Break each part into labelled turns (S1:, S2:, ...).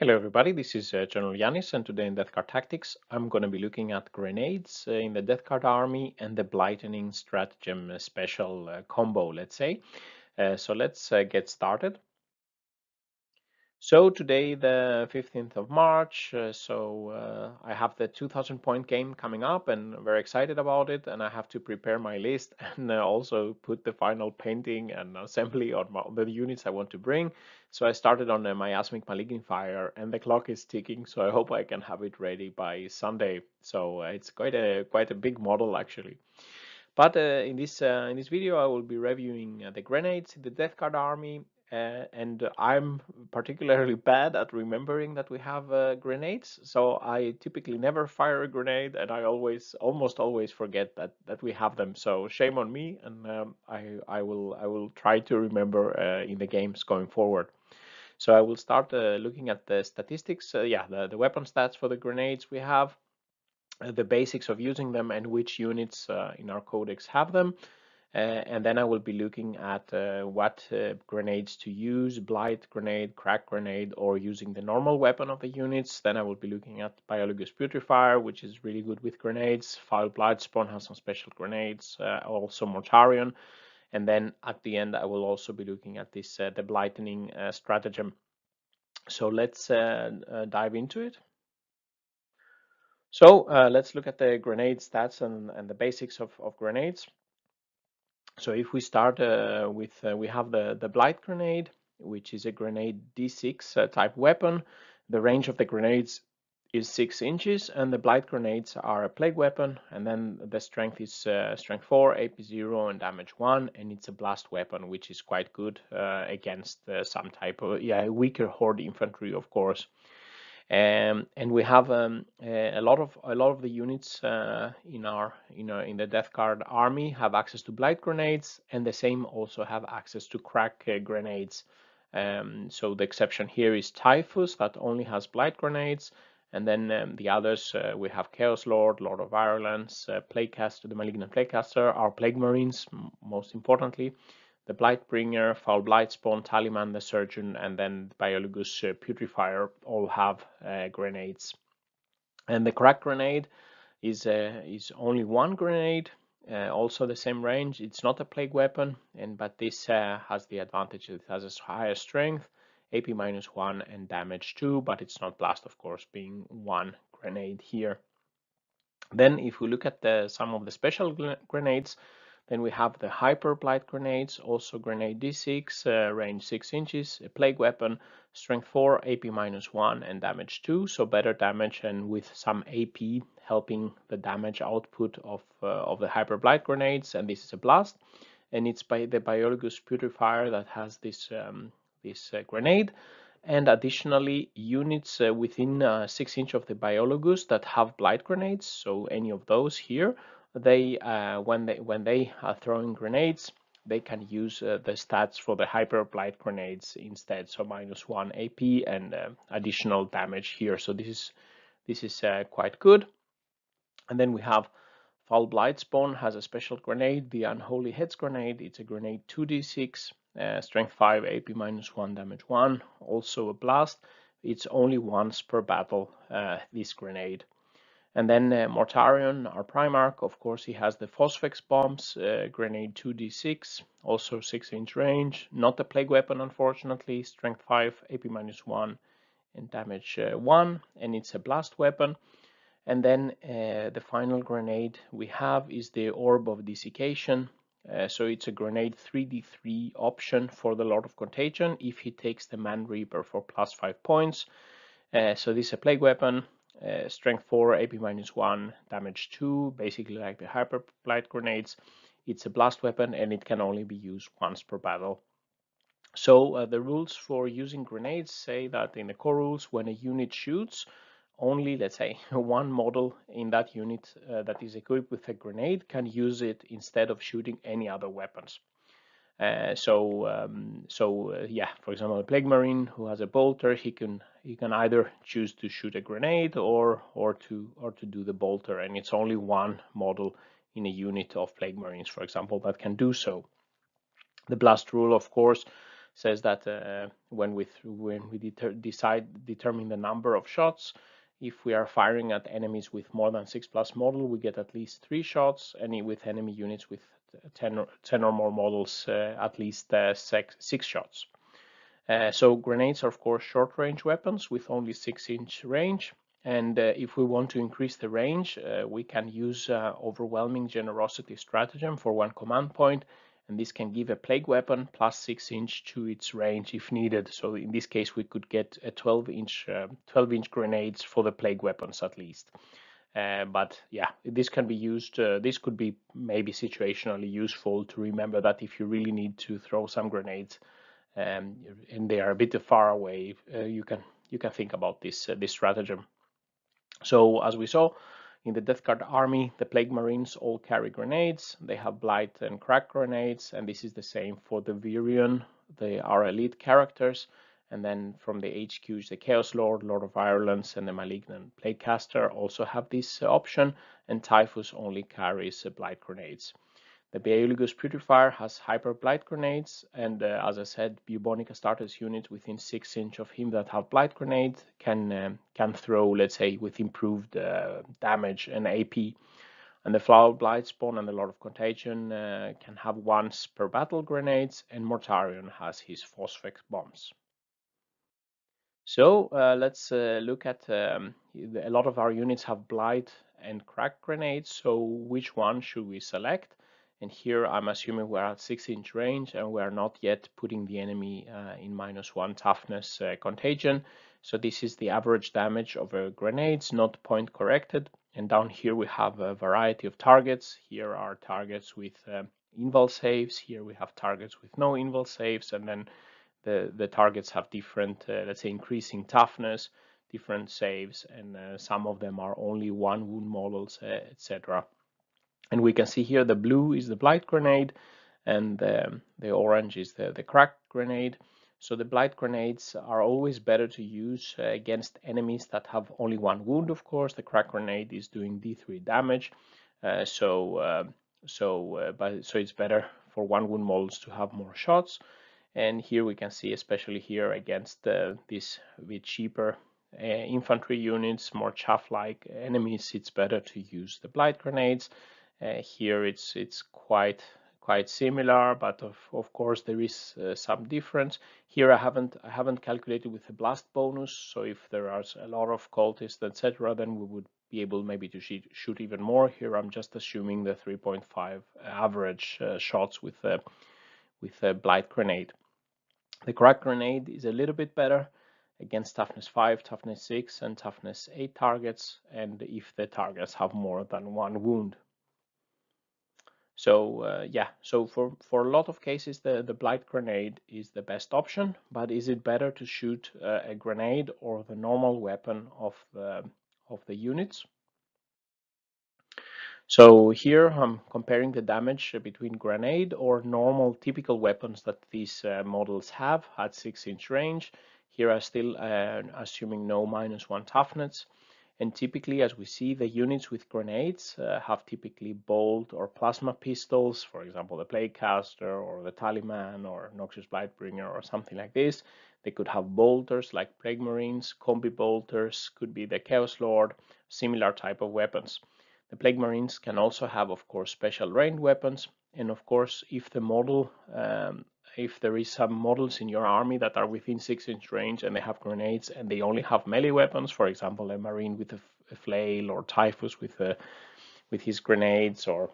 S1: Hello everybody, this is uh, General Jannis and today in Death Guard Tactics I'm going to be looking at grenades uh, in the Death Guard army and the Blightening Stratagem uh, special uh, combo, let's say. Uh, so let's uh, get started. So today, the 15th of March, uh, so uh, I have the 2000 point game coming up and very excited about it. And I have to prepare my list and uh, also put the final painting and assembly on my, the units I want to bring. So I started on a miasmic Fire, and the clock is ticking. So I hope I can have it ready by Sunday. So uh, it's quite a quite a big model actually. But uh, in this uh, in this video, I will be reviewing uh, the grenades in the Death Guard army uh, and I'm particularly bad at remembering that we have uh, grenades. So I typically never fire a grenade, and I always, almost always, forget that that we have them. So shame on me, and um, I I will I will try to remember uh, in the games going forward. So I will start uh, looking at the statistics. Uh, yeah, the the weapon stats for the grenades we have. Uh, the basics of using them and which units in our codex have them. Uh, and then I will be looking at uh, what uh, grenades to use, blight grenade, krak grenade, or using the normal weapon of the units. Then I will be looking at Biologus Putrefier, which is really good with grenades. Foul Blightspawn has some special grenades, also Mortarion. And then at the end, I will also be looking at this the Blightening stratagem. So let's dive into it. So uh, let's look at the grenade stats and, and the basics of, of grenades. So if we start uh, with, uh, we have the, the Blight Grenade, which is a grenade D6 uh, type weapon. The range of the grenades is 6 inches and the Blight Grenades are a plague weapon and then the strength is uh, strength 4, AP 0 and damage 1 and it's a blast weapon which is quite good uh, against uh, some type of, yeah, weaker horde infantry of course. Um, and we have um, a lot of a lot of the units uh, in our in our, in the Death Guard army have access to blight grenades, and the same also have access to krak uh, grenades. Um, so the exception here is Typhus that only has blight grenades, and then um, the others uh, we have Chaos Lord, Lord of Virulence, uh, Plaguecaster, the Malignant Plaguecaster, our Plague Marines most importantly, the Blightbringer, Foul Blightspawn, Tallyman the Surgeon, and then Biologus uh, Putrefier all have uh, grenades. And the krak grenade is uh, is only one grenade, uh, also the same range. It's not a plague weapon, and but this uh, has the advantage it has a higher strength, AP minus one, and damage two, but it's not blast, of course, being one grenade here. Then, if we look at the, some of the special grenades, then we have the Hyper Blight grenades, also grenade D6, uh, range 6 inches, a plague weapon, strength 4, AP minus 1, and damage 2, so better damage and with some AP helping the damage output of, uh, of the Hyper Blight grenades, and this is a blast. And it's by the Biologus Putrefier that has this, um, this uh, grenade. And additionally units uh, within uh, 6 inch of the biologus that have blight grenades. So any of those here they uh, when they when they are throwing grenades they can use uh, the stats for the hyper blight grenades instead. So minus one ap and uh, additional damage here. So this is this is uh, quite good. And then we have foul blightspawn has a special grenade the unholy heads grenade. It's a grenade 2d6 uh, strength 5 ap minus 1 damage 1 also a blast. It's only once per battle uh, this grenade and then uh, Mortarion, our Primarch, of course, he has the Phosphex bombs, uh, grenade 2d6, also 6 inch range, not a plague weapon, unfortunately, strength 5, AP minus 1, and damage uh, 1, and it's a blast weapon. And then uh, the final grenade we have is the Orb of Desiccation. Uh, so it's a grenade 3d3 option for the Lord of Contagion if he takes the Man Reaper for plus 5 points. Uh, so this is a plague weapon uh, strength 4, AP minus 1, damage 2, basically like the Hyper Blight grenades. It's a blast weapon and it can only be used once per battle. So uh, the rules for using grenades say that in the core rules, when a unit shoots, only let's say one model in that unit uh, that is equipped with a grenade can use it instead of shooting any other weapons. Uh, so um, so uh, yeah, for example, a plague marine who has a bolter, he can he can either choose to shoot a grenade or or to or to do the bolter, and it's only one model in a unit of plague marines, for example, that can do so. The blast rule, of course, says that uh, when we when we deter decide determine the number of shots, if we are firing at enemies with more than six plus model, we get at least three shots, and with enemy units with 10 or, 10 or more models, uh, at least uh, six, six shots. Uh, so grenades are of course short range weapons with only six inch range. And uh, if we want to increase the range, uh, we can use uh, overwhelming generosity stratagem for one command point, and this can give a plague weapon plus six inch to its range if needed. So in this case, we could get a 12 inch 12 inch grenades for the plague weapons at least. Uh, but yeah, this can be used. Uh, this could be maybe situationally useful to remember that if you really need to throw some grenades um, and they are a bit far away, uh, you can you can think about this this stratagem. So as we saw in the Death Guard army, the Plague Marines all carry grenades. They have Blight and Krak grenades, and this is the same for the Virion. They are elite characters. And then from the HQs, the Chaos Lord, Lord of Virulence, and the Malignant Plaguecaster also have this option, and Typhus only carries Blight grenades. The Biologus Putrefier has hyper blight grenades, and uh, as I said, Bubonic Astartes units within six inch of him that have blight grenade can um, can throw, let's say, with improved uh, damage and AP. And the Foul Blight Spawn and the Lord of Contagion uh, can have once per battle grenades, and Mortarion has his Phosphex bombs. So uh, let's uh, look at um, a lot of our units have blight and krak grenades. So which one should we select? And here I'm assuming we're at 6 inch range and we're not yet putting the enemy uh, in minus 1 toughness uh, contagion. So this is the average damage of a grenades, not point corrected. And down here we have a variety of targets. Here are targets with uh, invul saves. Here we have targets with no invul saves. And then the, the targets have different, uh, let's say, increasing toughness, different saves. And uh, some of them are only one wound models, uh, etc. And we can see here the blue is the blight grenade and um, the orange is the, the krak grenade. So the blight grenades are always better to use uh, against enemies that have only one wound, of course. The krak grenade is doing D3 damage. Uh, so uh, so but so it's better for one wound models to have more shots. And here we can see, especially here against uh, these bit cheaper uh, infantry units, more chaff-like enemies, it's better to use the blight grenades. Uh, here it's it's quite quite similar, but of, of course there is uh, some difference. Here I haven't I haven't calculated with the blast bonus, so if there are a lot of cultists, etc., then we would be able maybe to shoot, shoot even more. Here I'm just assuming the 3.5 average uh, shots with a with a blight grenade. The krak grenade is a little bit better against toughness 5, toughness 6, and toughness 8 targets, and if the targets have more than one wound. So uh, yeah, so for, for a lot of cases, the, the blight grenade is the best option, but is it better to shoot uh, a grenade or the normal weapon of the, of the units? So here I'm comparing the damage between grenade or normal typical weapons that these uh, models have at 6 inch range. Here I'm still uh, assuming no minus 1 toughness. And typically, as we see, the units with grenades uh, have typically bolt or plasma pistols, for example, the Plaguecaster or the Tallyman or Noxious Blightbringer or something like this. They could have bolters like Plague Marines, combi bolters, could be the Chaos Lord, similar type of weapons. The Plague Marines can also have, of course, special ranged weapons. And of course, if the model um, if there is some models in your army that are within six inch range and they have grenades and they only have melee weapons, for example, a marine with a, flail or typhus with a, with his grenades, or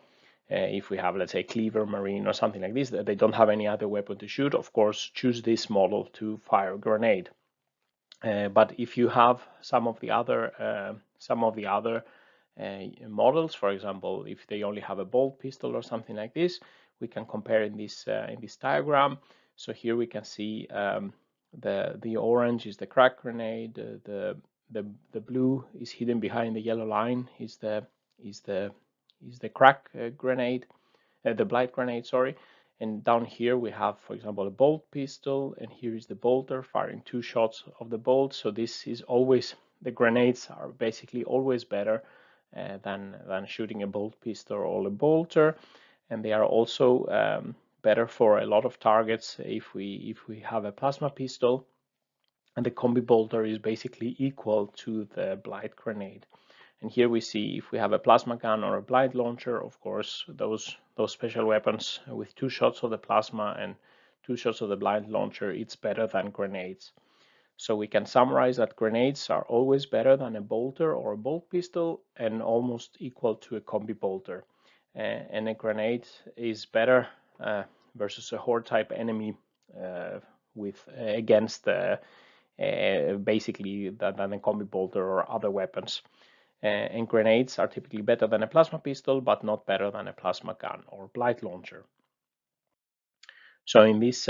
S1: uh, if we have, let's say, cleaver marine or something like this, that they don't have any other weapon to shoot, of course, choose this model to fire a grenade. Uh, but if you have some of the other uh, some of the other uh, models, for example, if they only have a bolt pistol or something like this, we can compare in this uh, in this diagram. So here we can see um, the the orange is the krak grenade, uh, the the the blue is hidden behind the yellow line is the is the is the krak uh, grenade, uh, the blight grenade, sorry. And down here we have, for example, a bolt pistol, and here is the bolter firing two shots of the bolt. So this is always the grenades are basically always better uh, than than shooting a bolt pistol or a bolter. And they are also um, better for a lot of targets if we if we have a plasma pistol. And the combi bolter is basically equal to the blight grenade. And here we see if we have a plasma gun or a blight launcher of course those those special weapons with two shots of the plasma and two shots of the blight launcher it's better than grenades so we can summarize that grenades are always better than a bolter or a bolt pistol and almost equal to a combi bolter uh, and a grenade is better uh, versus a horde type enemy uh, with against basically than a combi bolter or other weapons. and grenades are typically better than a plasma pistol, but not better than a plasma gun or blight launcher. So in this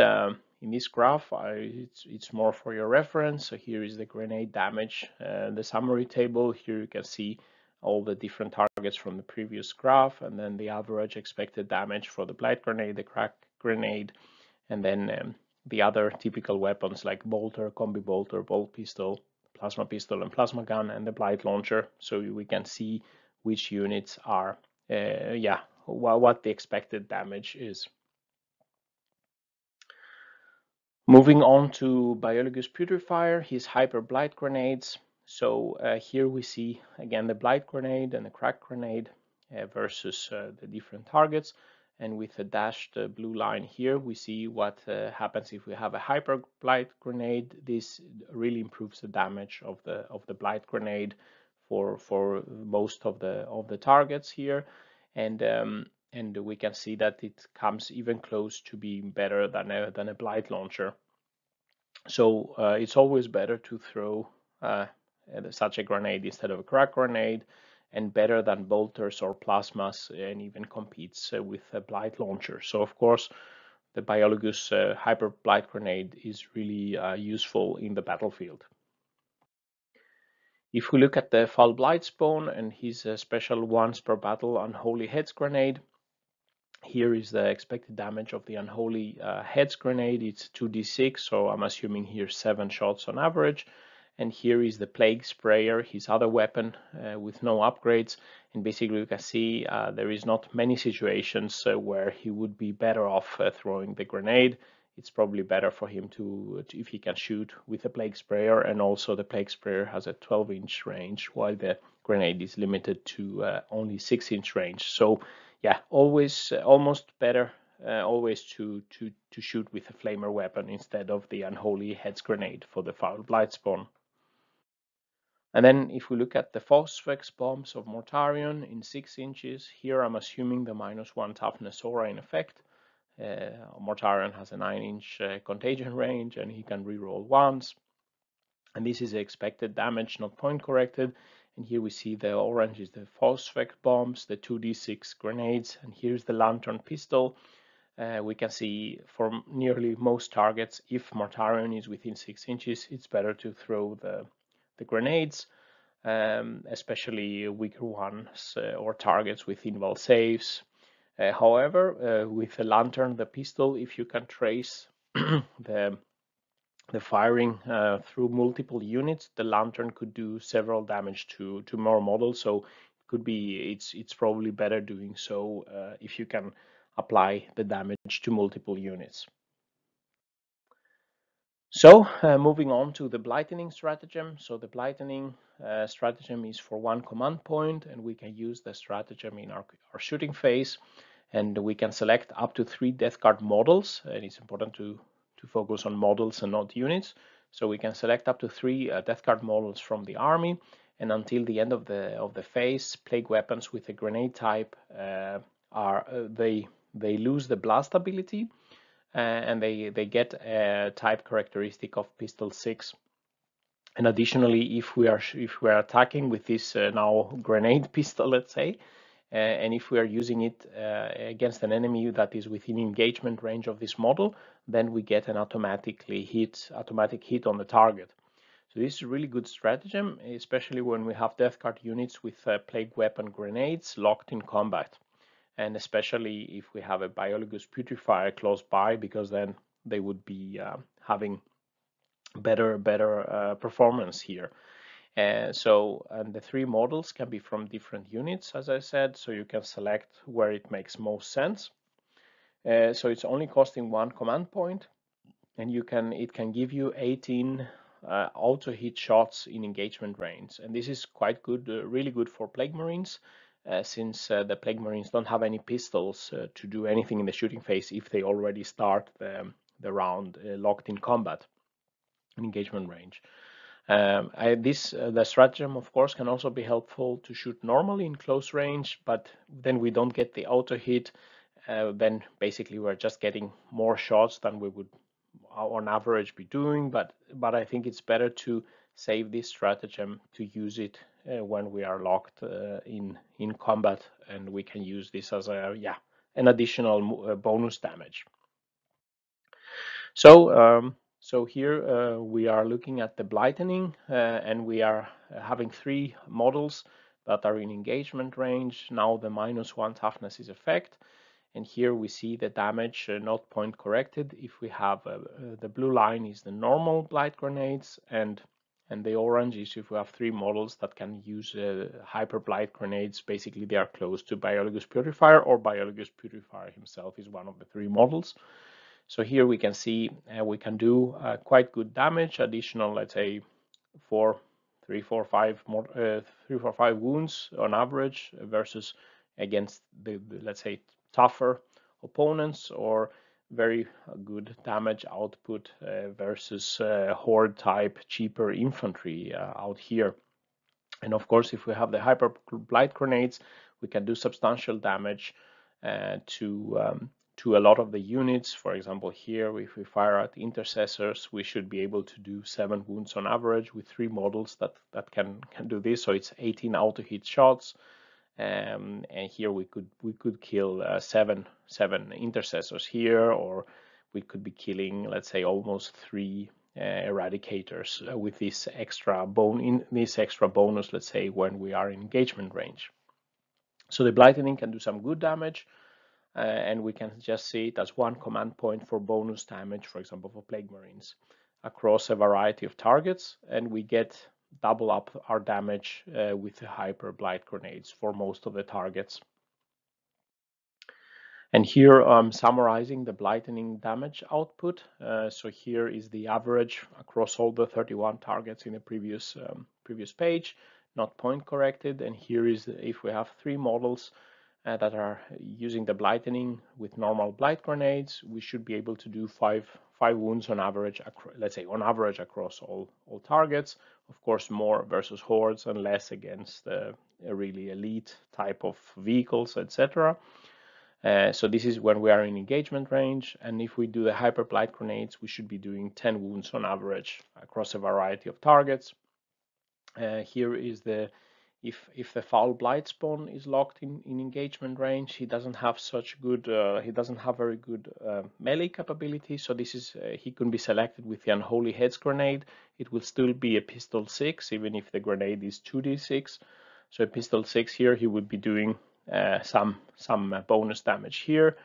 S1: in this graph, I, it's, it's more for your reference. So here is the grenade damage, uh, the summary table. Here you can see all the different targets from the previous graph and then the average expected damage for the blight grenade, the krak grenade, and then um, the other typical weapons like bolter, combi bolter, bolt pistol, plasma pistol and plasma gun and the blight launcher so we can see which units are uh, yeah what the expected damage is. Moving on to Biologus Putrifier, his Hyper Blight Grenades. So uh, here we see again the blight grenade and the krak grenade uh, versus uh, the different targets. And with the dashed uh, blue line here, we see what uh, happens if we have a hyper blight grenade. This really improves the damage of the of the blight grenade for for most of the of the targets here, and um, and we can see that it comes even close to being better than a than a blight launcher. So uh, it's always better to throw such a grenade instead of a krak grenade and better than bolters or plasmas and even competes uh, with a blight launcher. So of course the Biologus uh, Hyper Blight Grenade is really uh, useful in the battlefield. If we look at the Foul Blight Spawn and his uh, special once per battle Unholy Heads Grenade, here is the expected damage of the Unholy uh, Heads Grenade. It's 2d6, so I'm assuming here 7 shots on average. And here is the plague sprayer his other weapon uh, with no upgrades. And basically you can see uh, there is not many situations uh, where he would be better off uh, throwing the grenade. It's probably better for him to, to, if he can shoot with a plague sprayer. And also the plague sprayer has a 12 inch range while the grenade is limited to uh, only 6 inch range. So yeah always uh, almost better uh, always to, to, to shoot with a flamer weapon instead of the unholy heads grenade for the foul blight spawn. And then if we look at the Phosphex bombs of Mortarion in 6 inches, here I'm assuming the minus 1 toughness aura in effect. Uh, Mortarion has a 9 inch uh, contagion range and he can reroll once. And this is expected damage, not point corrected. And here we see the orange is the Phosphex bombs, the 2d6 grenades, and here's the lantern pistol. Uh, we can see for nearly most targets, if Mortarion is within 6 inches, it's better to throw the the grenades, um, especially weaker ones uh, or targets with invul saves. Uh, however, uh, with the lantern, the pistol, if you can trace the the firing uh, through multiple units, the lantern could do several damage to to more models. So it could be it's it's probably better doing so uh, if you can apply the damage to multiple units. So uh, moving on to the blightening stratagem. So the blightening uh, stratagem is for one command point and we can use the stratagem in our, our shooting phase and we can select up to three death guard models and it's important to, to focus on models and not units. So we can select up to three uh, death guard models from the army and until the end of the of the phase, plague weapons with a grenade type uh, are uh, they they lose the blast ability uh, and they, they get a type characteristic of pistol 6. And additionally, if we are if we are attacking with this uh, now grenade pistol, let's say, uh, and if we are using it uh, against an enemy that is within engagement range of this model, then we get an automatically hit, automatic hit on the target. So this is a really good stratagem, especially when we have death guard units with uh, plague weapon grenades locked in combat. And especially if we have a biologus putrifier close by because then they would be uh, having better better uh, performance here. And so and the three models can be from different units as I said so you can select where it makes most sense Uh, so it's only costing one command point, and you can it can give you 18 uh, auto hit shots in engagement range, and this is quite good, uh, really good for plague marines. Uh, since uh, the plague marines don't have any pistols uh, to do anything in the shooting phase if they already start the, the round locked in combat in engagement range. Um, I, this uh, the stratagem, of course, can also be helpful to shoot normally in close range, but then we don't get the auto hit. Uh, then basically we're just getting more shots than we would uh, on average be doing. But but I think it's better to save this stratagem to use it uh, when we are locked uh, in in combat, and we can use this as a yeah an additional uh, bonus damage. So. Um, so here uh, we are looking at the blightening and we are having three models that are in engagement range. Now the minus one toughness is effect. And here we see the damage uh, not point corrected. If we have uh, uh, the blue line is the normal blight grenades and and the orange is if we have three models that can use hyper blight grenades. Basically they are close to Biologus Putrefier or Biologus Putrefier himself is one of the three models. So here we can see uh, we can do uh, quite good damage, additional, let's say, four, three, four, five more, uh, three, four, five wounds on average versus against the, the let's say, tougher opponents or very good damage output uh, versus uh, horde type cheaper infantry uh, out here. And of course, if we have the hyper blight grenades, we can do substantial damage to um, to a lot of the units. For example, here, if we fire at intercessors, we should be able to do seven wounds on average with three models that, that can, can do this. So it's 18 auto hit shots. Um, and here we could we could kill uh, seven seven intercessors here, or we could be killing, let's say, almost three uh, eradicators uh, with this extra bone in this extra bonus, let's say, when we are in engagement range. So the blightening can do some good damage uh, and we can just see it as one command point for bonus damage, for example, for Plague Marines across a variety of targets, and we get double up our damage uh, with the Hyper Blight Grenades for most of the targets. And here I'm summarizing the blightening damage output. Uh, so here is the average across all the 31 targets in the previous um, previous page, not point corrected. And here is if we have three models, uh, that are using the blightening with normal blight grenades, we should be able to do five five wounds on average. Let's say on average across all all targets. Of course, more versus hordes and less against uh, a really elite type of vehicles, etc. Uh, so this is when we are in engagement range, and if we do the hyperblight grenades, we should be doing 10 wounds on average across a variety of targets. Uh, here is the if if the foul blight spawn is locked in, in engagement range, he doesn't have such good uh, he doesn't have very good uh, melee capability. So this is uh, he can be selected with the unholy heads grenade. It will still be a pistol six even if the grenade is 2d6. So a pistol six here he would be doing uh, some some uh, bonus damage here.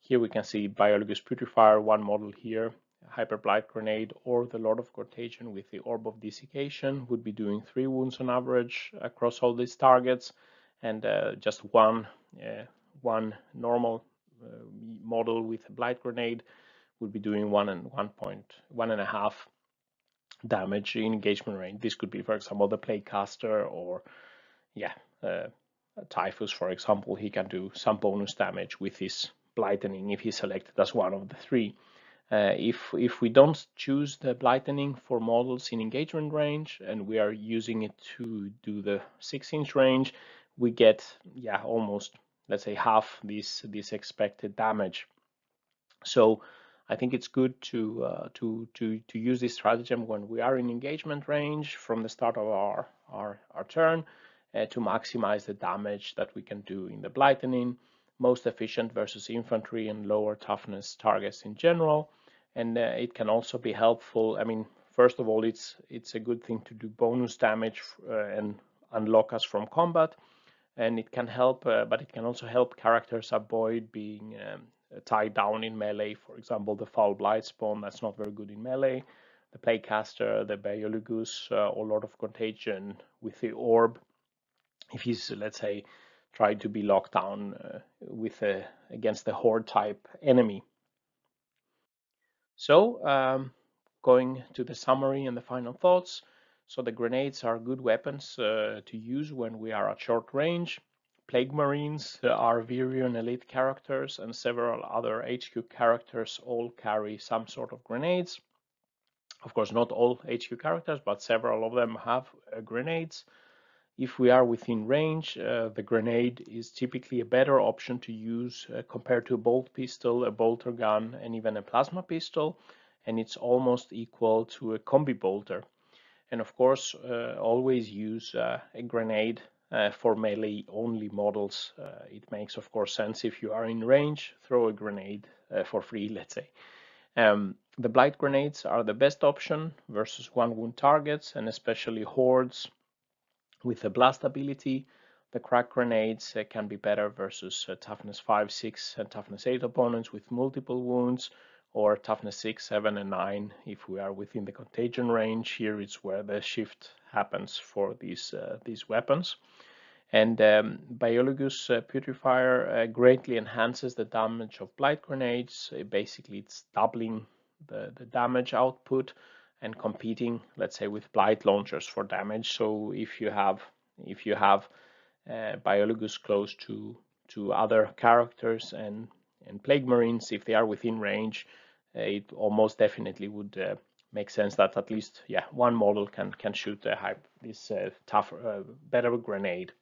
S1: Here we can see Biologus Putrefier, one model here Hyper Blight Grenade or the Lord of Contagion with the Orb of Desiccation would be doing 3 wounds on average across all these targets and uh, just one uh, one normal uh, model with a Blight Grenade would be doing one and one point one and a half damage in engagement range. This could be, for example, the Plaguecaster or yeah, uh, Typhus, for example. He can do some bonus damage with his Blightening if he's selected as one of the three. Uh, if, if we don't choose the blightening for models in engagement range and we are using it to do the six inch range, we get yeah almost let's say half this this expected damage. So I think it's good to uh, to to to use this stratagem when we are in engagement range from the start of our our, our turn uh, to maximize the damage that we can do in the blightening, most efficient versus infantry and lower toughness targets in general and uh, it can also be helpful. I mean, first of all, it's it's a good thing to do bonus damage uh, and unlock us from combat, and it can help, uh, but it can also help characters avoid being um, tied down in melee. For example, the Foul Blight spawn that's not very good in melee, the Plaguecaster, the Biologus, uh, or Lord of Contagion with the Orb. If he's let's say try to be locked down uh, with a against the horde type enemy. So um, going to the summary and the final thoughts. So the grenades are good weapons uh, to use when we are at short range. Plague Marines are Virion elite characters and several other HQ characters all carry some sort of grenades. Of course, not all HQ characters, but several of them have uh, grenades. If we are within range, uh, the grenade is typically a better option to use uh, compared to a bolt pistol, a bolter gun, and even a plasma pistol, and it's almost equal to a combi bolter. And of course, uh, always use uh, a grenade uh, for melee only models. Uh, it makes, of course, sense if you are in range, throw a grenade for free, let's say. Um, the blight grenades are the best option versus one wound targets and especially hordes with the blast ability. The krak grenades uh, can be better versus uh, toughness 5, 6 and toughness 8 opponents with multiple wounds or toughness 6, 7 and 9 if we are within the contagion range. Here is where the shift happens for these, uh, these weapons. And um, Biologus uh, Putrefier uh, greatly enhances the damage of blight grenades. Uh, basically, it's doubling the, the damage output and competing, let's say, with blight launchers for damage. So if you have if you have uh, Biologus close to to other characters and and plague marines, if they are within range, uh, it almost definitely would uh, make sense that at least yeah one model can can shoot high, this uh, tougher better grenade.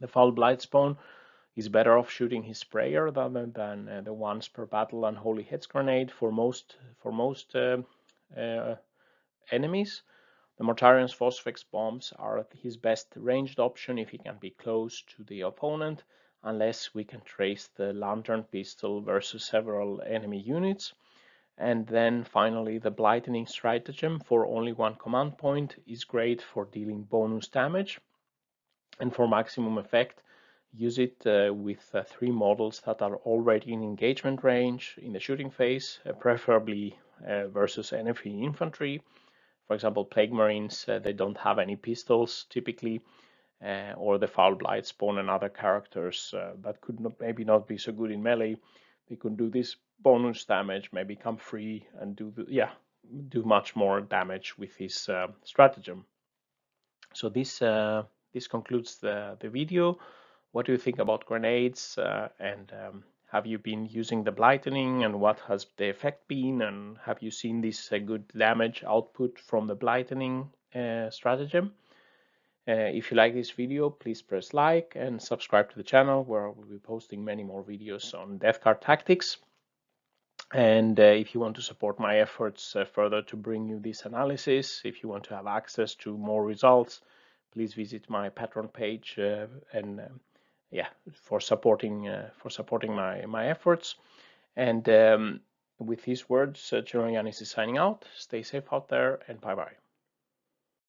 S1: The foul blight spawn is better off shooting his sprayer than, than uh, the once per battle unholy heads grenade for most for most uh, enemies. The Mortarion's Phosphex bombs are his best ranged option if he can be close to the opponent, unless we can trace the Lantern Pistol versus several enemy units. And then finally, the Blightening Stratagem for only one command point is great for dealing bonus damage and for maximum effect, use it uh, with uh, three models that are already in engagement range in the shooting phase, uh, preferably versus NFE infantry. For example, Plague Marines, uh, they don't have any pistols typically, uh, or the Foul Blight spawn and other characters that could not, maybe not be so good in melee. They could do this bonus damage, maybe come free and do the, yeah do much more damage with his stratagem. So this this concludes the, the video. What do you think about grenades uh, and um, have you been using the blightening and what has the effect been and have you seen this uh, good damage output from the blightening uh, stratagem? Uh, if you like this video, please press like and subscribe to the channel where I will be posting many more videos on death guard tactics. And uh, if you want to support my efforts uh, further to bring you this analysis, if you want to have access to more results, please visit my Patreon page uh, and um, yeah for supporting uh, for supporting my my efforts. And um, with these words, uh, is signing out. Stay safe out there, and bye bye.